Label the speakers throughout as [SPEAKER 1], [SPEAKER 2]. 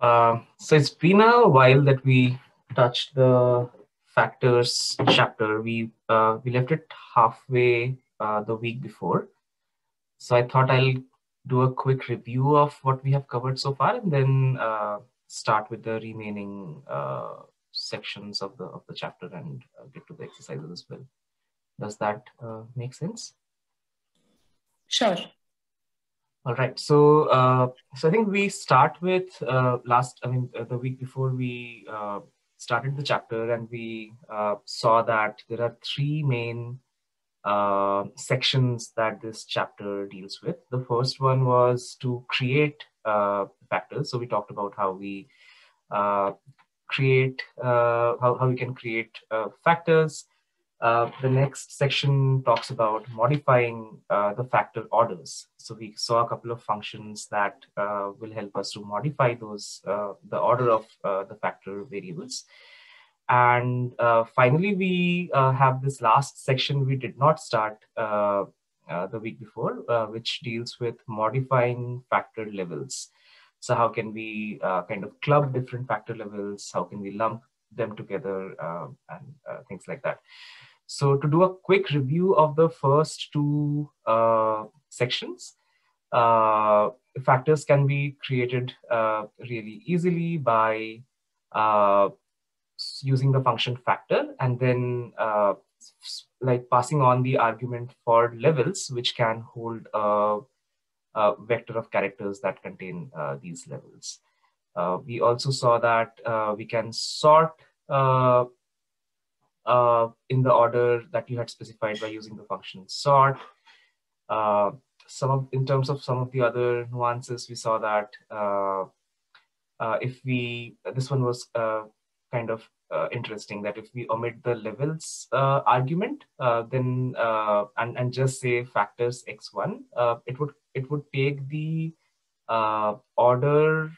[SPEAKER 1] Uh, so it's been a while that we touched the factors chapter. We uh, we left it halfway uh, the week before. So I thought I'll do a quick review of what we have covered so far, and then uh, start with the remaining uh, sections of the of the chapter and get to the exercises as well. Does that make sense?
[SPEAKER 2] Sure.
[SPEAKER 1] All right. So, uh, so I think we start with uh, last. I mean, uh, the week before we uh, started the chapter, and we uh, saw that there are three main uh, sections that this chapter deals with. The first one was to create factors. So we talked about how we create how how we can create factors. Uh, the next section talks about modifying uh, the factor orders. So we saw a couple of functions that uh, will help us to modify those, uh, the order of uh, the factor variables. And finally, we have this last section we did not start the week before, which deals with modifying factor levels. So how can we kind of club different factor levels? How can we lump them together and things like that? So to do a quick review of the first two uh, sections, uh, factors can be created uh, really easily by uh, using the function factor and then uh, like passing on the argument for levels, which can hold a, a vector of characters that contain uh, these levels. we also saw that we can sort uh, in the order that you had specified by using the function sort. Uh, some of, in terms of some of the other nuances, we saw that uh, uh if we, this one was uh, kind of uh, interesting that if we omit the levels argument, then and and just say factors x1, it would it would take the order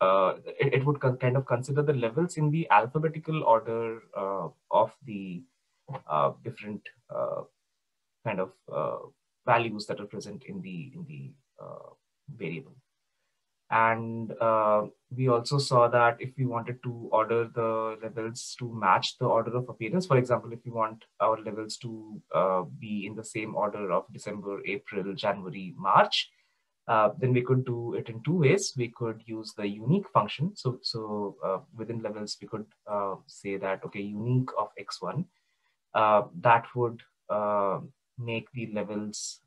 [SPEAKER 1] uh, it, it, would kind of consider the levels in the alphabetical order uh, of the uh, different uh, kind of uh, values that are present in the in the variable. And we also saw that if we wanted to order the levels to match the order of appearance, for example, if we want our levels to be in the same order of December, April, January, March, uh, then we could do it in two ways. We could use the unique function. So, so uh, within levels, we could uh, say that, okay, unique of x1, uh, that would uh, make the levels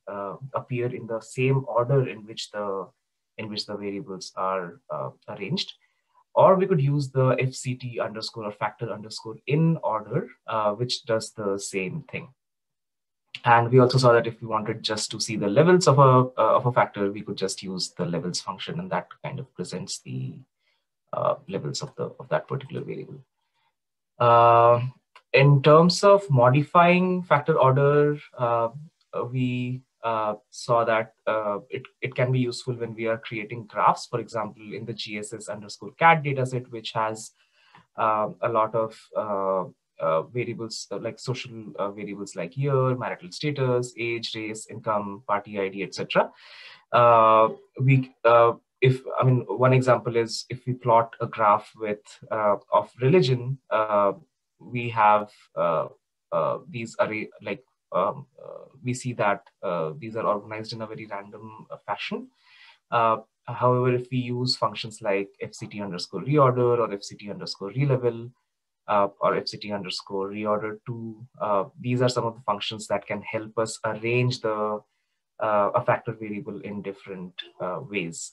[SPEAKER 1] appear in the same order in which the, in which the variables are arranged. Or we could use the FCT underscore or factor underscore in order, which does the same thing. And we also saw that if we wanted just to see the levels of a, uh, of a factor, we could just use the levels function and that kind of presents the uh, levels of, the, of that particular variable. Uh, in terms of modifying factor order, uh, we uh, saw that uh, it, it can be useful when we are creating graphs, for example, in the GSS underscore CAT dataset, which has a lot of uh, variables uh, like social uh, variables like year, marital status, age, race, income, party ID, etc. Uh, we uh, if I mean one example is if we plot a graph with uh, of religion, we have these array like um, we see that these are organized in a very random fashion. however, if we use functions like fct underscore reorder or fct underscore relevel, or fct underscore reorder two. Uh, these are some of the functions that can help us arrange the uh, a factor variable in different uh, ways.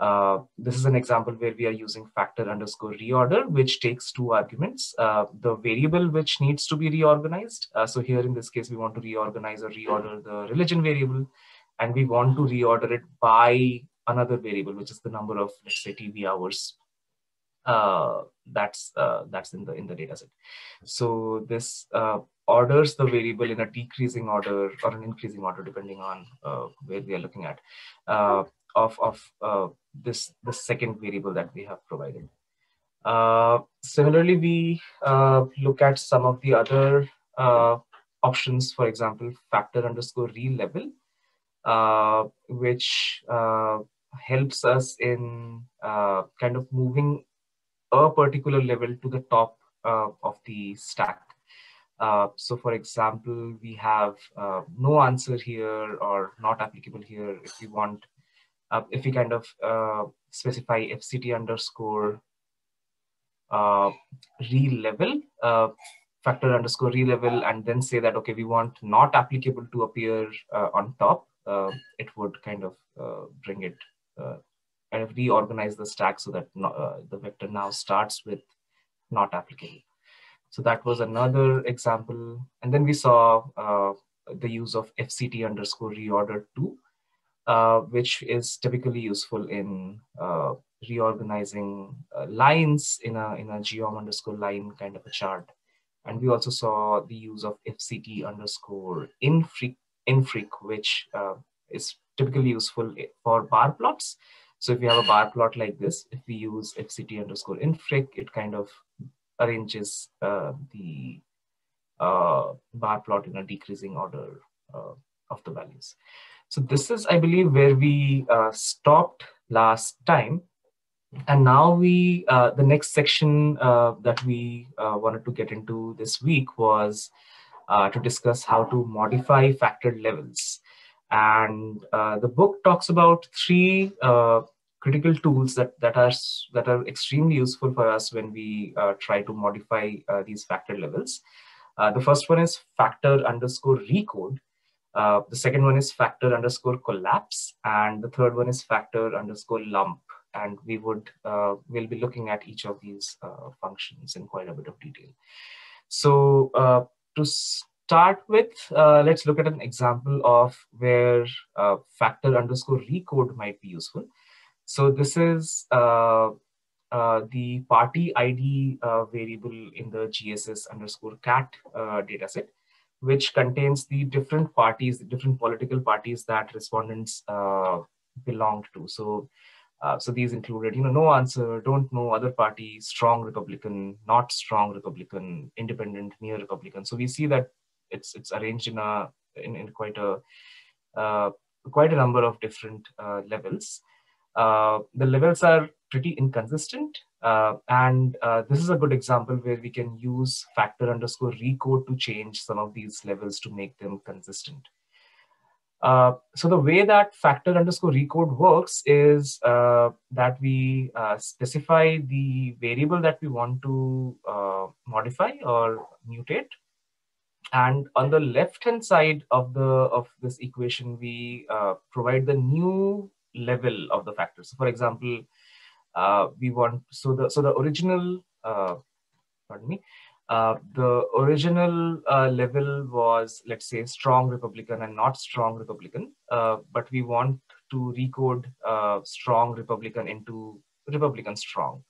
[SPEAKER 1] Uh, this is an example where we are using factor underscore reorder, which takes two arguments, uh, the variable which needs to be reorganized. so here in this case, we want to reorganize or reorder the religion variable, and we want to reorder it by another variable, which is the number of, let's say, TV hours uh, that's uh, that's in the in the data set. So this uh, orders the variable in a decreasing order or an increasing order depending on uh, where we are looking at uh, of of this the second variable that we have provided. similarly, we look at some of the other options, for example, factor underscore relevel, which helps us in kind of moving a particular level to the top uh, of the stack. Uh, so for example, we have uh, no answer here or not applicable here if we want, uh, if we kind of uh, specify FCT underscore uh, re-level, uh, factor underscore re-level, and then say that, okay, we want not applicable to appear on top, it would kind of bring it, kind of reorganize the stack so that the vector now starts with not applicable. So that was another example. And then we saw uh, the use of FCT underscore reorder two, uh, which is typically useful in uh, reorganizing uh, lines in a, in a geom underscore line kind of a chart. And we also saw the use of FCT underscore infreq, infreq which uh, is typically useful for bar plots. So if you have a bar plot like this, if we use FCT underscore infreq, it kind of arranges uh, the uh, bar plot in a decreasing order uh, of the values. So this is, I believe, where we uh, stopped last time. And now we, uh, the next section uh, that we wanted to get into this week was to discuss how to modify factored levels. And the book talks about three critical tools that, that, are, that are extremely useful for us when we uh, try to modify uh, these factor levels. Uh, the first one is factor underscore recode. Uh, the second one is factor underscore collapse. And the third one is factor underscore lump. And we would, uh, we'll be looking at each of these uh, functions in quite a bit of detail. So to start with, let's look at an example of where factor underscore recode might be useful. So this is uh, uh, the party ID uh, variable in the GSS underscore cat uh, dataset, which contains the different parties, the different political parties that respondents uh, belonged to. So, uh, so these included, you know, no answer, don't know, other party, strong Republican, not strong Republican, independent, near Republican. So we see that it's it's arranged in a in, in quite a uh, quite a number of different levels. Uh, the levels are pretty inconsistent. Uh, and uh, this is a good example where we can use factor underscore recode to change some of these levels to make them consistent. Uh, so the way that factor underscore recode works is uh, that we uh, specify the variable that we want to modify or mutate. And on the left hand side of the of this equation, we provide the new level of the factors. So for example, uh, we want so the so the original uh, pardon me uh, the original uh, level was let's say strong Republican and not strong Republican, uh, but we want to recode uh, strong Republican into Republican strong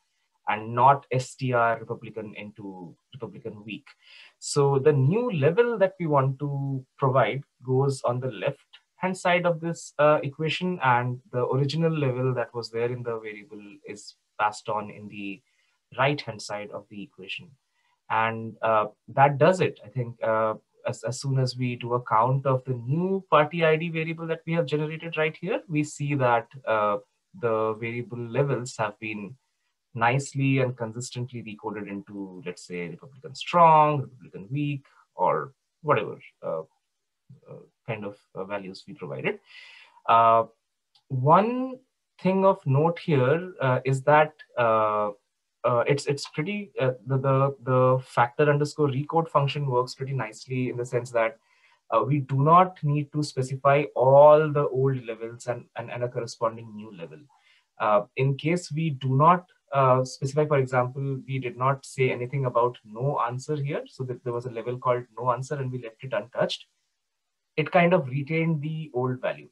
[SPEAKER 1] and not STR Republican into Republican weak. So the new level that we want to provide goes on the left hand side of this uh, equation and the original level that was there in the variable is passed on in the right hand side of the equation. And uh, that does it. I think uh, as, as soon as we do a count of the new party ID variable that we have generated right here, we see that uh, the variable levels have been nicely and consistently recoded into, let's say, Republican strong, Republican weak, or whatever uh, uh, kind of uh, values we provided. Uh, one thing of note here is that it's it's pretty the, the the factor underscore recode function works pretty nicely in the sense that uh, we do not need to specify all the old levels and, and, and a corresponding new level. Uh, in case we do not uh, specify, for example, we did not say anything about no answer here. So that there was a level called no answer and we left it untouched it kind of retained the old value.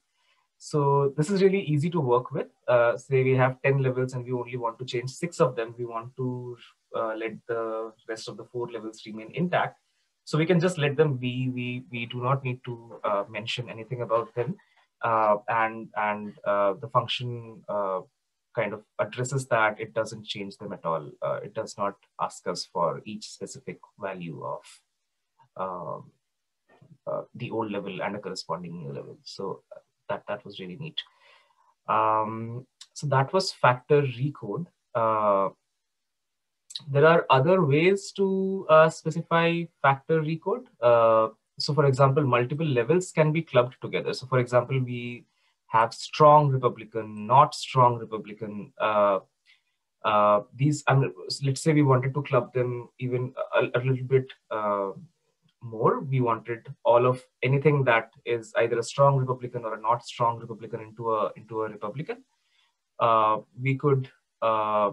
[SPEAKER 1] So this is really easy to work with. Uh, say we have 10 levels and we only want to change six of them. We want to uh, let the rest of the four levels remain intact. So we can just let them be. We, we do not need to uh, mention anything about them. Uh, and and uh, the function kind of addresses that. It doesn't change them at all. it does not ask us for each specific value of um, uh, the old level and a corresponding new level. So uh, that that was really neat. Um, so that was factor recode. Uh, there are other ways to uh, specify factor recode. Uh, so for example, multiple levels can be clubbed together. So for example, we have strong Republican, not strong Republican. Uh, uh, these, um, let's say we wanted to club them even a, a little bit uh, more. We wanted all of anything that is either a strong Republican or a not strong Republican into a into a Republican. Uh, we could uh,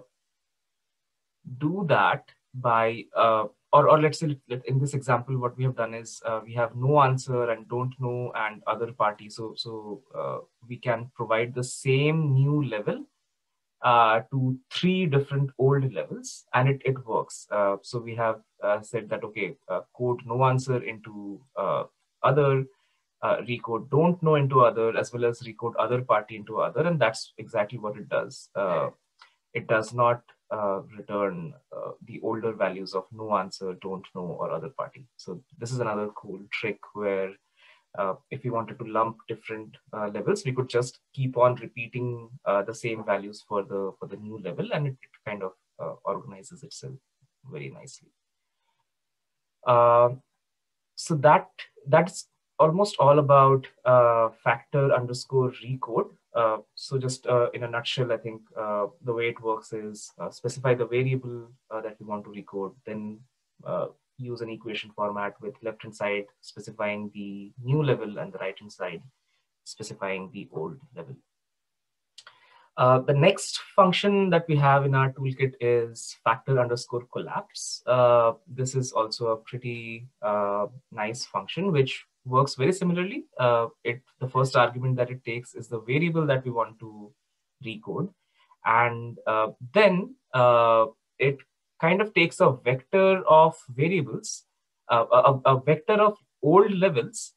[SPEAKER 1] do that by uh, or, or let's say in this example what we have done is uh, we have no answer and don't know and other party. So so uh, we can provide the same new level uh, to three different old levels and it, it works. Uh, so we have uh, said that okay code no answer into other recode don't know into other as well as recode other party into other and that's exactly what it does. It does not uh, return uh, the older values of no answer, don't know, or other party. So this is another cool trick where uh, if we wanted to lump different uh, levels, we could just keep on repeating uh, the same values for the for the new level, and it, it kind of uh, organizes itself very nicely. so that that's almost all about factor underscore recode. Uh, so just uh, in a nutshell, I think uh, the way it works is uh, specify the variable uh, that we want to recode, then use an equation format with left hand side specifying the new level and the right hand side specifying the old level. the next function that we have in our toolkit is factor underscore collapse. this is also a pretty nice function which works very similarly. Uh, it the first argument that it takes is the variable that we want to recode, and uh, then uh, it kind of takes a vector of variables, uh, a, a, vector of old levels,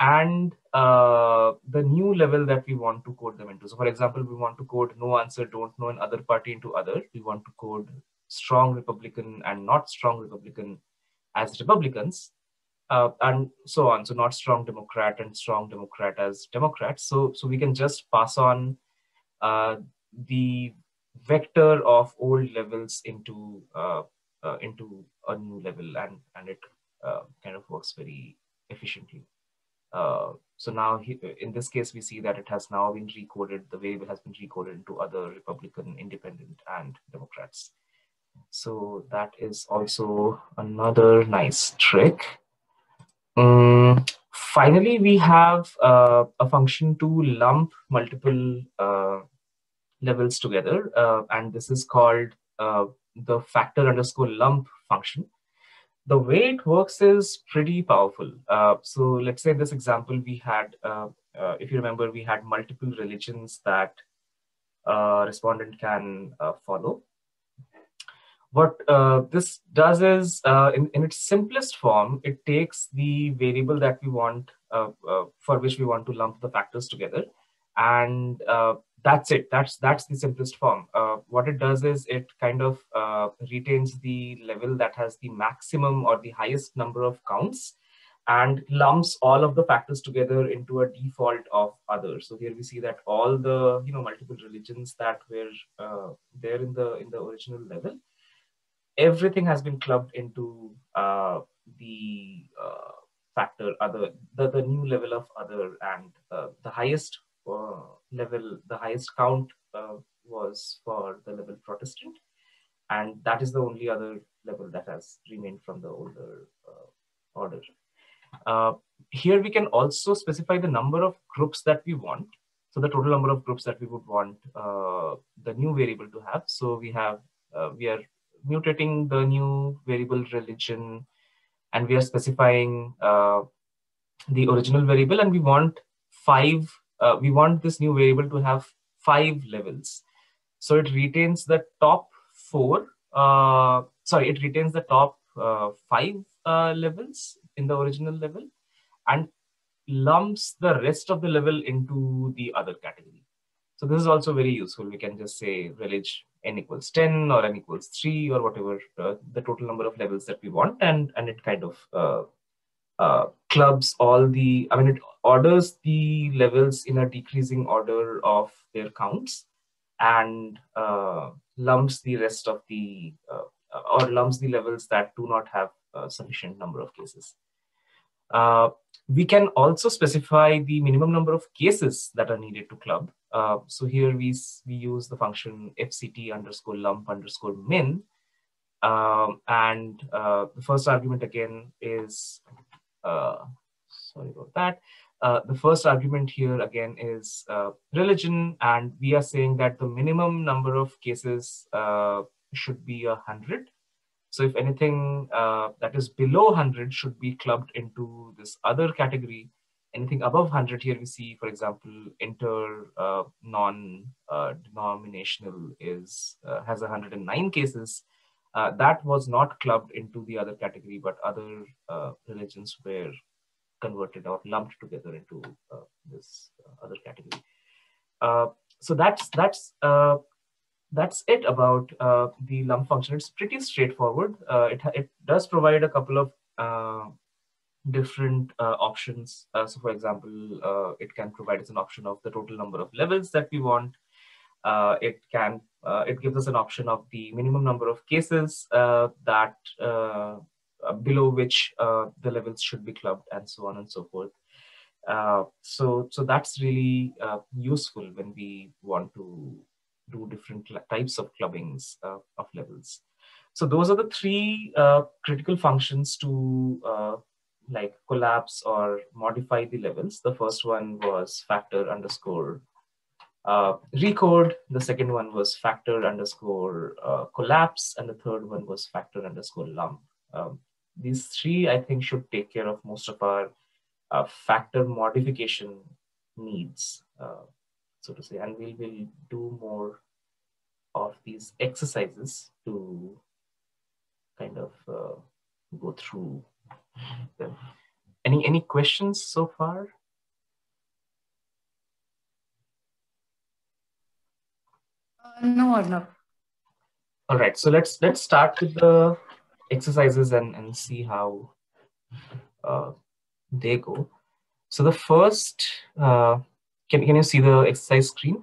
[SPEAKER 1] and uh, the new level that we want to code them into. So, for example, we want to code no answer, don't know, and other party into other. We want to code strong Republican and not strong Republican as Republicans uh, and so on. So not strong Democrat and strong Democrat as Democrats. So so we can just pass on uh, the vector of old levels into uh, uh into a new level, and and it uh, kind of works very efficiently. Uh, so now he, in this case, we see that it has now been recoded. The variable has been recoded into other Republican, Independent, and Democrats. So that is also another nice trick. Um, finally, we have uh, a function to lump multiple uh, levels together, uh, and this is called uh, the factor underscore lump function. The way it works is pretty powerful. Uh, so let's say this example, we had, uh, if you remember, we had multiple religions that respondent can follow what uh, this does is, uh, in, in its simplest form, it takes the variable that we want, uh, uh for which we want to lump the factors together. And uh, that's it. That's that's the simplest form. Uh, what it does is it kind of retains the level that has the maximum or the highest number of counts and lumps all of the factors together into a default of others. So here we see that all the you know multiple religions that were there in the in the original level everything has been clubbed into uh, the uh, factor other the, the new level of other and uh, the highest uh, level the highest count uh, was for the level protestant. And that is the only other level that has remained from the older uh, order. Here we can also specify the number of groups that we want. So the total number of groups that we would want the new variable to have. So we have we are mutating the new variable religion and we are specifying uh, the original variable and we want five uh, we want this new variable to have five levels. So it retains the top four uh, sorry it retains the top uh, five uh, levels in the original level and lumps the rest of the level into the other category. So this is also very useful. We can just say religion n equals 10 or n equals 3 or whatever uh, the total number of levels that we want and and it kind of uh, uh, clubs all the, I mean, it orders the levels in a decreasing order of their counts and uh, lumps the rest of the, uh, or lumps the levels that do not have sufficient number of cases. Uh, we can also specify the minimum number of cases that are needed to club. Uh, so here we, we use the function fct underscore lump underscore min. Um, and uh, the first argument again is, uh, sorry about that. Uh, the first argument here again is uh, religion, and we are saying that the minimum number of cases should be a hundred so if anything that is below 100 should be clubbed into this other category. Anything above 100 here we see, for example, inter uh, non-denominational uh, is uh, has 109 cases. Uh, that was not clubbed into the other category, but other uh, religions were converted or lumped together into this other category. so that's that's that's it about uh, the lump function. It's pretty straightforward. Uh, it, it does provide a couple of uh, different uh, options. Uh, so for example, uh, it can provide us an option of the total number of levels that we want. it can, it gives us an option of the minimum number of cases that below which the levels should be clubbed and so on and so forth. so, so that's really useful when we want to do different types of clubbings uh, of levels. So those are the three uh, critical functions to uh, like collapse or modify the levels. The first one was factor underscore uh, recode. The second one was factor underscore uh, collapse. And the third one was factor underscore lump. Um, these three, I think, should take care of most of our uh, factor modification needs so to say, and we will do more of these exercises to kind of uh, go through. Any any questions so far?
[SPEAKER 2] Uh, no, Arnab.
[SPEAKER 1] All right, so let's let's start with the exercises and and see how uh, they go. So the first uh, can, can you see the exercise screen?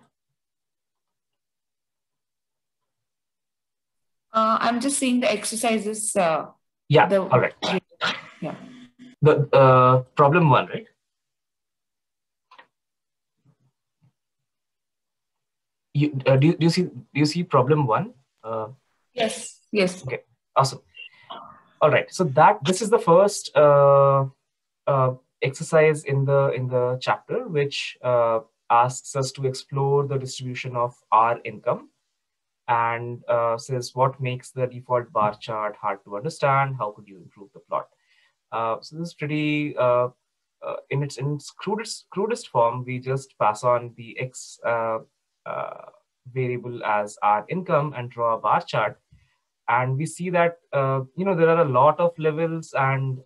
[SPEAKER 2] Uh, I'm just seeing the exercises. Uh,
[SPEAKER 1] yeah, the, all right.
[SPEAKER 2] Yeah.
[SPEAKER 1] The uh, problem one, right? You, uh, do, you, do you see do you see problem one?
[SPEAKER 2] Uh, yes. Yes.
[SPEAKER 1] Okay. Awesome. All right. So that this is the first uh, uh, exercise in the in the chapter, which uh, asks us to explore the distribution of R income and uh, says what makes the default bar chart hard to understand, how could you improve the plot. Uh, so this is pretty, uh, uh in, its, in its crudest, crudest form, we just pass on the x uh, variable as R income and draw a bar chart. And we see that, you know, there are a lot of levels and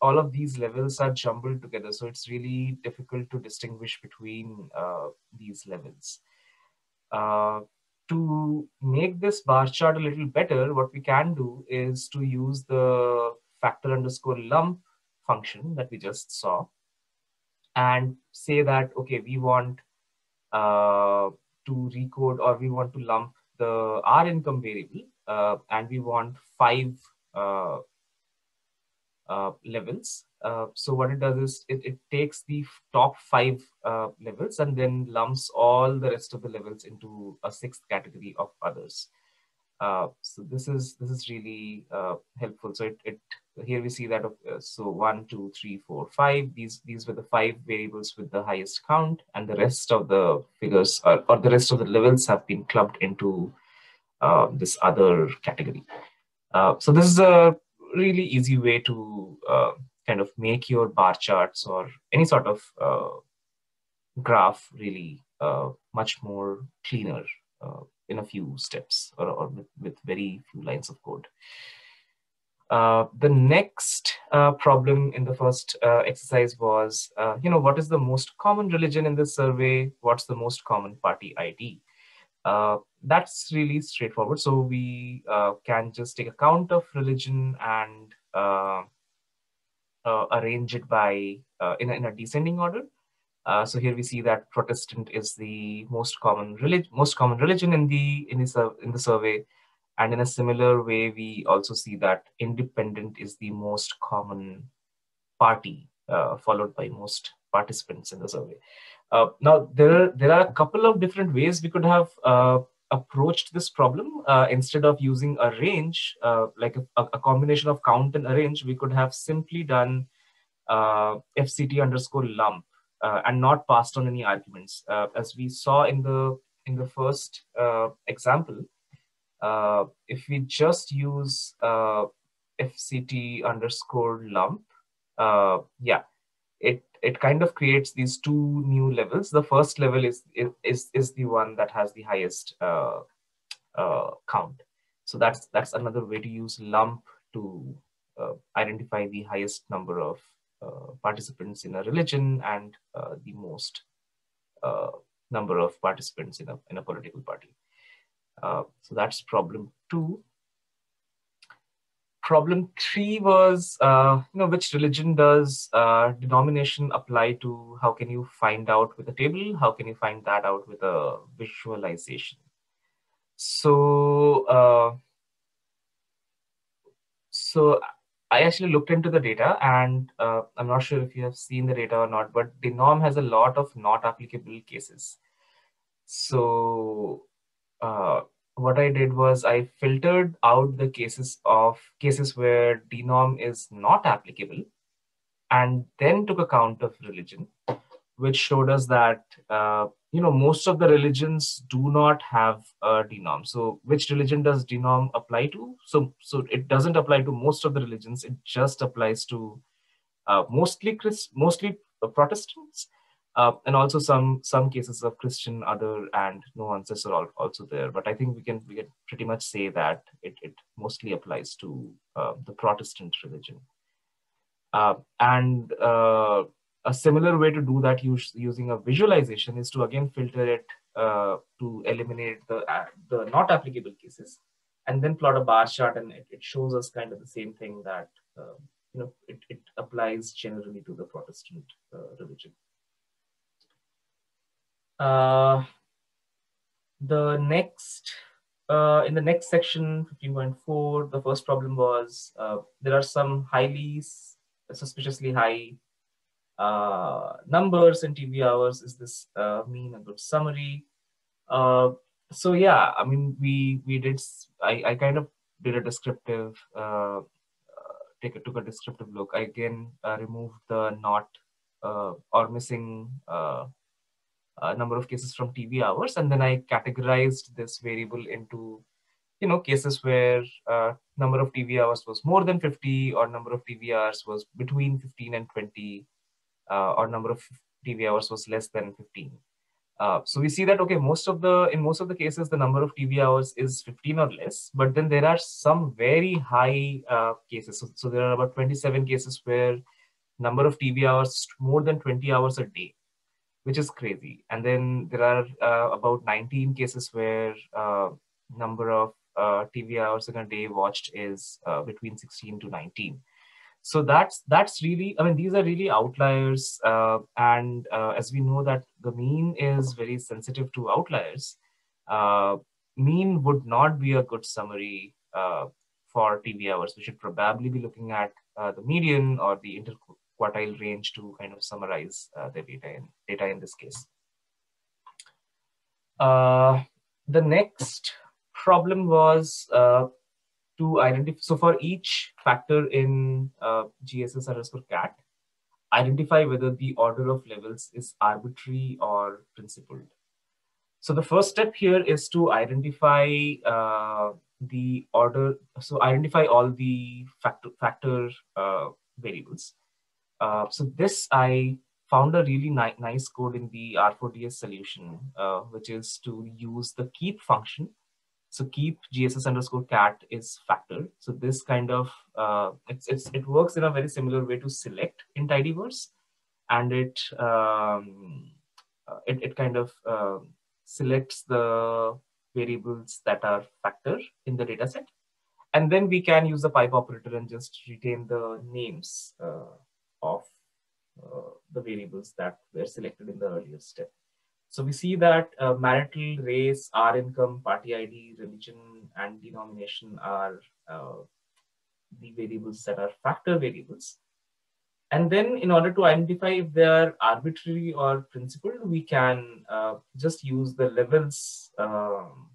[SPEAKER 1] all of these levels are jumbled together. So it's really difficult to distinguish between these levels. To make this bar chart a little better, what we can do is to use the factor underscore lump function that we just saw and say that, okay, we want uh, to recode or we want to lump the R income variable uh, and we want five uh, uh, levels. Uh, so what it does is it, it takes the top five uh, levels and then lumps all the rest of the levels into a sixth category of others. So this is this is really helpful. So it, it here we see that so one, two, three, four, five. These these were the five variables with the highest count, and the rest of the figures or, or the rest of the levels have been clubbed into this other category. so this is a really easy way to uh, kind of make your bar charts or any sort of uh, graph really uh, much more cleaner uh, in a few steps or, or with, with, very few lines of code. Uh, the next uh, problem in the first exercise was, you know, what is the most common religion in this survey? What's the most common party ID? Uh, that's really straightforward. So we uh, can just take account of religion and uh, uh, arrange it by uh, in, a, in a descending order. Uh, so here we see that Protestant is the most common religion, most common religion in the in the in the survey, and in a similar way, we also see that Independent is the most common party, uh, followed by most participants in the survey. Uh, now there are there are a couple of different ways we could have uh, approached this problem. instead of using a range, like a, a, combination of count and arrange, we could have simply done FCT underscore lump uh, and not passed on any arguments. Uh, as we saw in the in the first uh, example, uh, if we just use uh, fct underscore lump, uh, yeah, it it kind of creates these two new levels. The first level is is is the one that has the highest count. So that's that's another way to use lump to identify the highest number of uh, participants in a religion and uh, the most uh, number of participants in a, in a political party. So that's problem two. Problem three was, you know, which religion does denomination apply to? How can you find out with a table? How can you find that out with a visualization? So, uh, so I actually looked into the data and uh, I'm not sure if you have seen the data or not, but denom has a lot of not applicable cases. So uh, what I did was I filtered out the cases of cases where denom is not applicable and then took account of religion, which showed us that uh, you know most of the religions do not have a denom. So which religion does denom apply to? So so it doesn't apply to most of the religions. It just applies to uh, mostly Chris, mostly protestants uh, and also some some cases of christian other and nuances are also there but i think we can we can pretty much say that it, it mostly applies to uh, the protestant religion uh, and uh, a similar way to do that use, using a visualization is to again filter it uh, to eliminate the, the not applicable cases and then plot a bar chart and it, it shows us kind of the same thing that you know it, it applies generally to the Protestant religion. Uh, the next uh, in the next section 15.4 the first problem was uh, there are some highly suspiciously high uh, numbers in TV hours. Is this uh, mean a good summary? Uh, so yeah, I mean, we we did. I, I kind of did a descriptive. Take a, took a descriptive look. I again removed the not or missing number of cases from TV hours, and then I categorized this variable into you know cases where uh, number of tv hours was more than 50 or number of tv hours was between 15 and 20 uh, or number of TV hours was less than 15. Uh, so we see that okay, most of the in most of the cases the number of TV hours is 15 or less, but then there are some very high uh, cases. So, so there are about 27 cases where number of TV hours more than 20 hours a day, which is crazy. And then there are uh, about 19 cases where uh, number of uh, TV hours in a day watched is between 16 to 19 so that's that's really i mean these are really outliers uh, and uh, as we know that the mean is very sensitive to outliers uh, mean would not be a good summary uh, for tv hours we should probably be looking at uh, the median or the interquartile range to kind of summarize uh, the data in data in this case the next problem was to identify. So for each factor in uh, GSS underscore cat, identify whether the order of levels is arbitrary or principled. So the first step here is to identify uh, the order. So identify all the factor factor uh, variables. Uh, so this I found a really ni nice code in the R4DS solution, uh, which is to use the keep function. So keep gss underscore cat is factor. So this kind of uh, it's, it's it works in a very similar way to select in tidyverse, and it um, uh, it it kind of uh, selects the variables that are factor in the dataset, and then we can use the pipe operator and just retain the names uh, the variables that were selected in the earlier step. So we see that uh, marital, race, R income, party ID, religion, and denomination are uh, the variables that are factor variables. And then in order to identify if they are arbitrary or principled, we can uh, just use the levels um,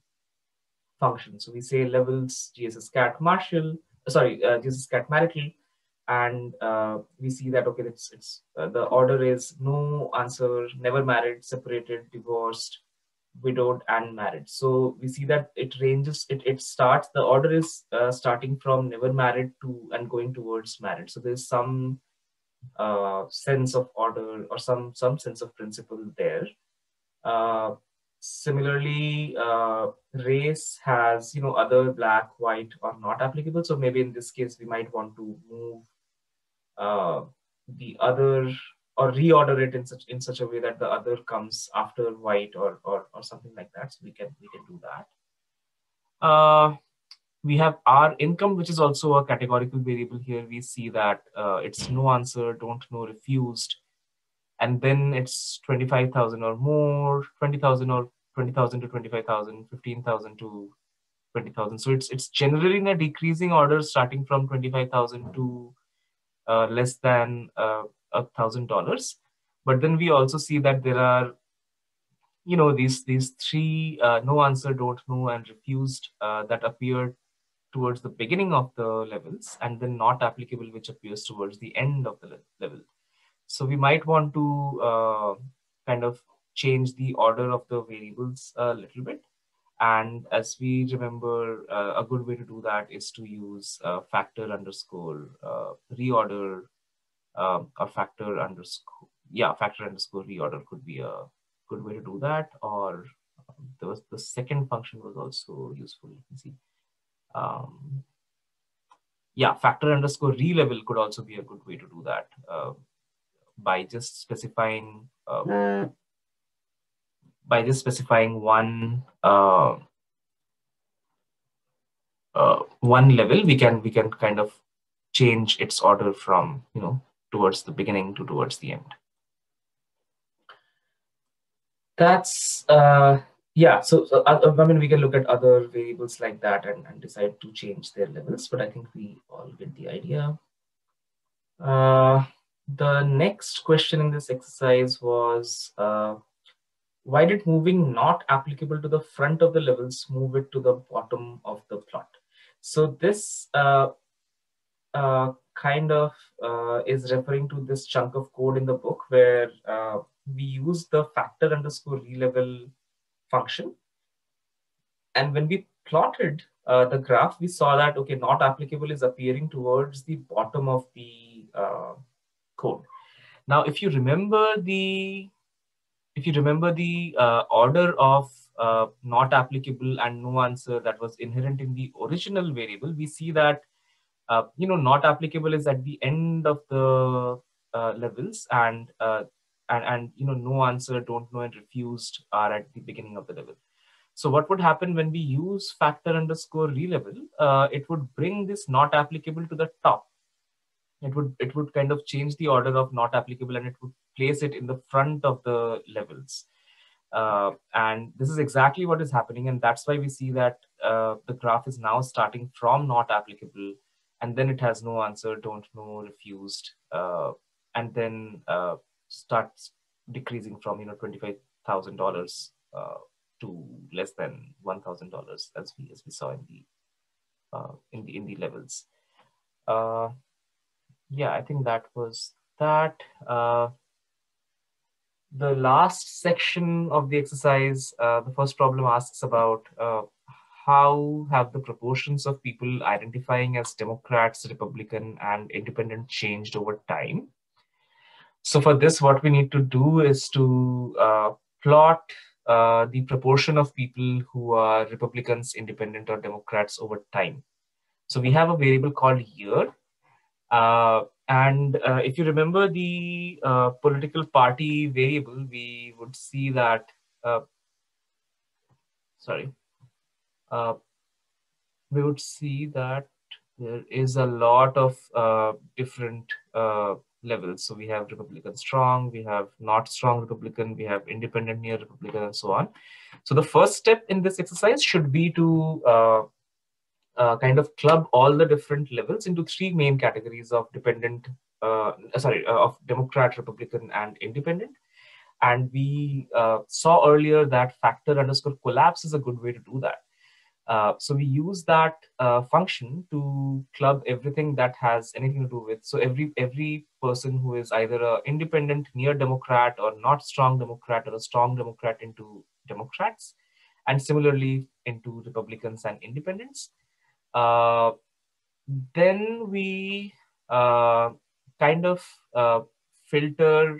[SPEAKER 1] function. So we say levels GSS cat Marshall, sorry, uh, GSS cat marital, and uh, we see that okay it's it's uh, the order is no answer never married separated divorced widowed and married. So we see that it ranges it, it starts the order is uh, starting from never married to and going towards married. So there's some uh, sense of order or some some sense of principle there. Uh, similarly uh, race has you know other black white or not applicable. So maybe in this case we might want to move the other or reorder it in such in such a way that the other comes after white or or, or something like that. So we can we can do that. Uh, we have our income, which is also a categorical variable here. We see that uh, it's no answer, don't know, refused, and then it's twenty five thousand or more, twenty thousand or twenty thousand to twenty five thousand, fifteen thousand to twenty thousand. So it's it's generally in a decreasing order, starting from twenty five thousand to uh, less than uh, a thousand dollars. But then we also see that there are, you know, these these three uh, no answer, don't know, and refused that appear towards the beginning of the levels, and then not applicable, which appears towards the end of the level. So we might want to kind of change the order of the variables a little bit and as we remember, uh, a good way to do that is to use uh, factor underscore uh, reorder um, or factor underscore, yeah, factor underscore reorder could be a good way to do that. Or um, there was the second function was also useful. You can see. Um, yeah, factor underscore relevel could also be a good way to do that uh, by just specifying uh, by just specifying one uh, uh, one level, we can we can kind of change its order from you know towards the beginning to towards the end. That's uh, yeah. So, so uh, I mean, we can look at other variables like that and, and decide to change their levels. But I think we all get the idea. Uh, the next question in this exercise was uh, why did moving not applicable to the front of the levels move it to the bottom of the plot? So this uh, uh, kind of uh, is referring to this chunk of code in the book where uh, we use the factor underscore relevel function. And when we plotted uh, the graph, we saw that, okay, not applicable is appearing towards the bottom of the uh, code. Now, if you remember the if you remember the uh, order of uh, not applicable and no answer that was inherent in the original variable, we see that uh, you know not applicable is at the end of the uh, levels and uh, and and you know no answer, don't know, and refused are at the beginning of the level. So what would happen when we use factor underscore relevel? Uh, it would bring this not applicable to the top. It would it would kind of change the order of not applicable and it would place it in the front of the levels. Uh, and this is exactly what is happening. And that's why we see that uh, the graph is now starting from not applicable. And then it has no answer, don't know, refused. Uh, and then uh, starts decreasing from, you know, $25,000 uh, to less than $1,000 as we, as we saw in the, uh, in the, in the levels. yeah, I think that was that the last section of the exercise, uh, the first problem asks about uh, how have the proportions of people identifying as Democrats, Republican, and Independent changed over time? So for this, what we need to do is to uh, plot uh, the proportion of people who are Republicans, Independent, or Democrats over time. So we have a variable called year. And uh, if you remember the uh, political party variable, we would see that, uh, sorry, uh, we would see that there is a lot of uh, different uh, levels. So we have Republican strong, we have not strong Republican, we have independent near Republican, and so on. So the first step in this exercise should be to uh, kind of club all the different levels into three main categories of dependent, uh, sorry, uh, of Democrat, Republican, and independent. And we uh, saw earlier that factor underscore collapse is a good way to do that. Uh, so we use that uh, function to club everything that has anything to do with. So every every person who is either a independent, near Democrat, or not strong Democrat, or a strong Democrat into Democrats, and similarly into Republicans and Independents. Uh, then we uh, kind of uh, filter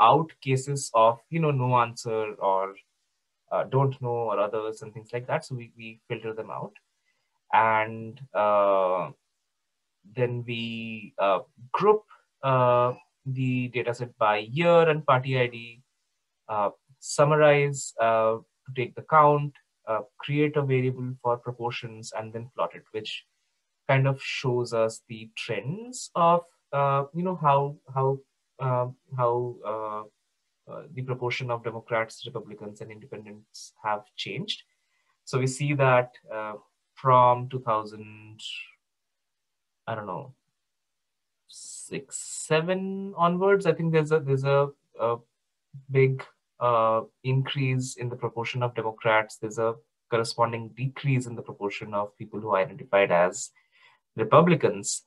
[SPEAKER 1] out cases of you know no answer or don't know or others and things like that. So we, we filter them out. And then we group the dataset by year and party ID, uh, summarize uh, to take the count, create a variable for proportions, and then plot it, which kind of shows us the trends of you know how how how uh, the proportion of Democrats, Republicans, and Independents have changed. So we see that uh, from 2000, I don't know, six, seven onwards, I think there's a there's a, a big uh, increase in the proportion of Democrats. There's a corresponding decrease in the proportion of people who identified as Republicans.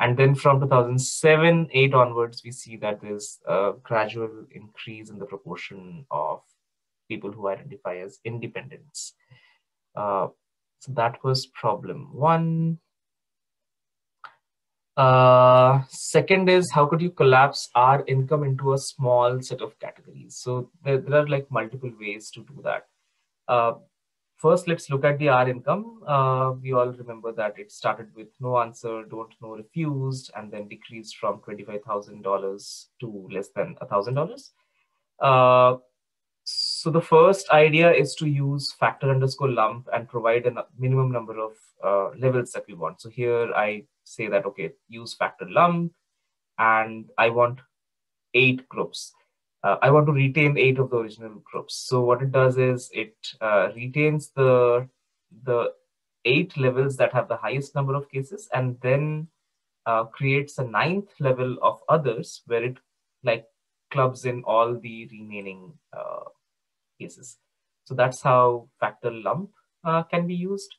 [SPEAKER 1] And then from 2007, 8 onwards, we see that there's a gradual increase in the proportion of people who identify as independents. Uh, so that was problem one. Uh, second is how could you collapse R income into a small set of categories? So there, there are like multiple ways to do that. Uh, First, let's look at the R income. Uh, we all remember that it started with no answer, don't know, refused, and then decreased from $25,000 to less than $1,000. Uh, so the first idea is to use factor underscore lump and provide a minimum number of uh, levels that we want. So here I say that, okay, use factor lump, and I want eight groups uh, I want to retain eight of the original groups. So what it does is it uh, retains the the eight levels that have the highest number of cases, and then uh, creates a ninth level of others where it like clubs in all the remaining uh, cases. So that's how factor lump uh, can be used.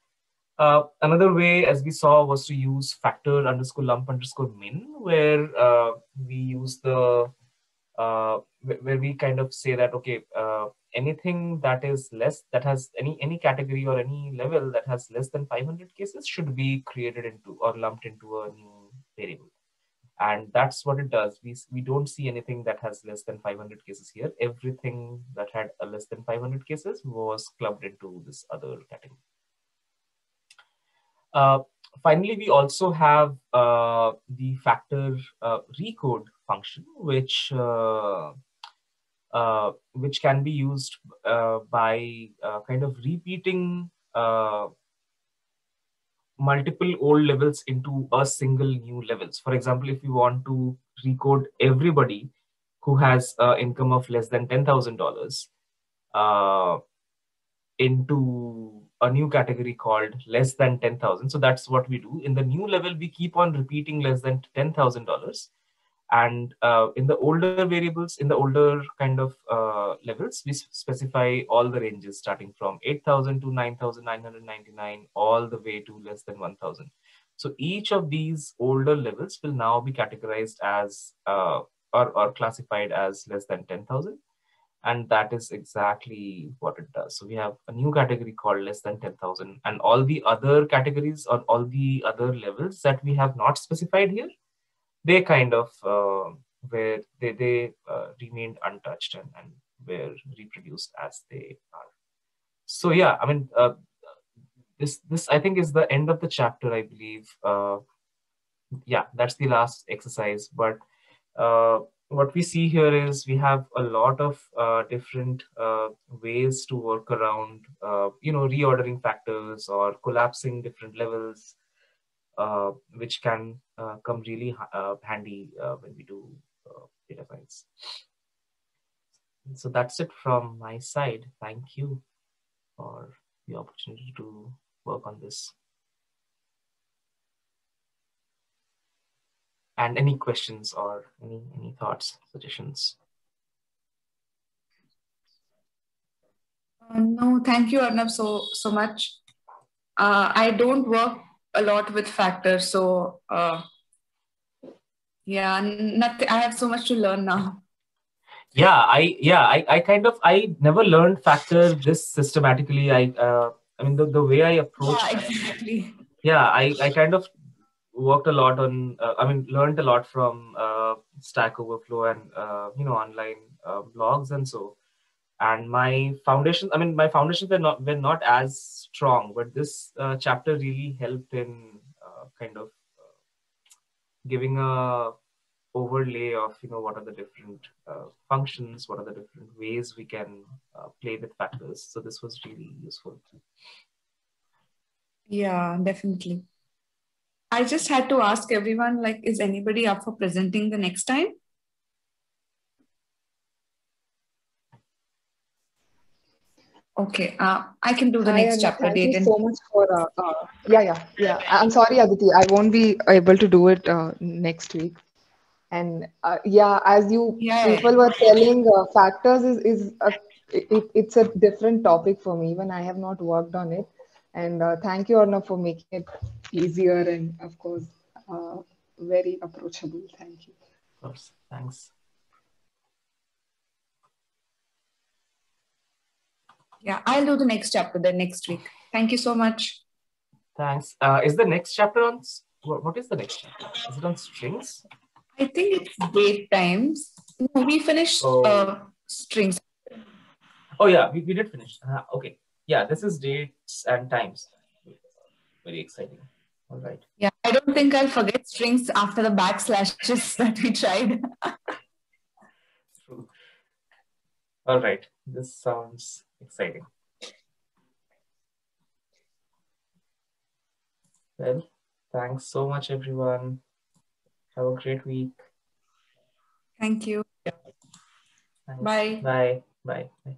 [SPEAKER 1] Uh, another way, as we saw, was to use factor underscore lump underscore min, where we use the uh, where we kind of say that okay uh, anything that is less that has any any category or any level that has less than 500 cases should be created into or lumped into a new variable. And that's what it does. We we don't see anything that has less than 500 cases here. Everything that had a less than 500 cases was clubbed into this other category. uh, finally we also have uh, the factor uh, recode function which uh, uh, which can be used uh, by uh, kind of repeating uh, multiple old levels into a single new levels. For example, if you want to recode everybody who has an income of less than $10,000 uh, into a new category called less than 10,000. So that's what we do. In the new level, we keep on repeating less than $10,000 and uh, in the older variables, in the older kind of uh, levels, we specify all the ranges starting from 8,000 to 9,999, all the way to less than 1,000. So each of these older levels will now be categorized as uh, or, or classified as less than 10,000. And that is exactly what it does. So we have a new category called less than 10,000 and all the other categories or all the other levels that we have not specified here they kind of uh, were they they uh, remained untouched and, and were reproduced as they are. So yeah, I mean uh, this this I think is the end of the chapter. I believe. Uh, yeah, that's the last exercise. But uh, what we see here is we have a lot of uh, different ways to work around, you know, reordering factors or collapsing different levels uh, which can uh, come really uh, handy uh, when we do uh, data science. So that's it from my side. Thank you for the opportunity to work on this. And any questions or any any thoughts, suggestions?
[SPEAKER 2] Uh, no, thank you, Arnab, so so much. Uh, I don't work a lot with factors, so uh, yeah, nothing. I have so much to learn now.
[SPEAKER 1] Yeah, I yeah I, I kind of I never learned factor this systematically. I uh, I mean the, the way I approach.
[SPEAKER 2] Yeah, exactly.
[SPEAKER 1] Yeah, I I kind of worked a lot on. Uh, I mean, learned a lot from uh, Stack Overflow and uh, you know online uh, blogs and so. And my foundation i mean my foundations were not were not as strong but this uh, chapter really helped in uh, kind of giving a overlay of you know what are the different functions what are the different ways we can play with factors. So this was really useful.
[SPEAKER 2] Yeah definitely i just had to ask everyone like is anybody up for presenting the next time Okay, uh, I can do the next chapter
[SPEAKER 3] thank
[SPEAKER 2] date.
[SPEAKER 3] Thank you so much for, uh, uh, yeah, yeah, yeah. I'm sorry, Aditi, I won't be able to do it uh, next week. And uh, yeah, as you yeah, people were telling, uh, factors is, is a, it, it's a different topic for me. Even I have not worked on it. And uh, thank you, Arna, for making it easier and, of course, very approachable. Thank you.
[SPEAKER 1] Of course. Thanks.
[SPEAKER 2] Yeah, I'll do the next chapter then next week. Thank you so much.
[SPEAKER 1] Thanks. Uh, is the next chapter on what is the next chapter? Is it on strings?
[SPEAKER 2] I think it's date times. No, we finished oh. uh, strings.
[SPEAKER 1] Oh yeah, we, we did finish. Uh, okay. Yeah, this is dates and times. Very exciting. All right.
[SPEAKER 2] Yeah, I don't think I'll forget strings after the backslashes that we tried.
[SPEAKER 1] True. All right. This sounds exciting. Well, thanks so much, everyone. Have a great week.
[SPEAKER 2] Thank you. Bye.
[SPEAKER 1] Bye. Bye. Bye.